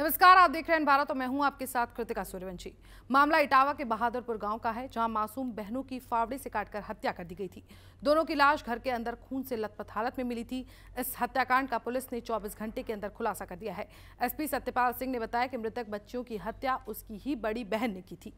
नमस्कार, आप देख रहे हैं भारत और मैं हूँ आपके साथ कृतिका सूर्यवंशी। मामला इटावा के बहादुरपुर गाँव का है, जहाँ मासूम बहनों की फावड़े से काटकर हत्या कर दी गई थी। दोनों की लाश घर के अंदर खून से लथपथ हालत में मिली थी। इस हत्याकांड का पुलिस ने 24 घंटे के अंदर खुलासा कर दिया है। एसपी सत्यपाल सिंह ने बताया कि मृतक बच्चियों की हत्या उसकी ही बड़ी बहन ने की थी।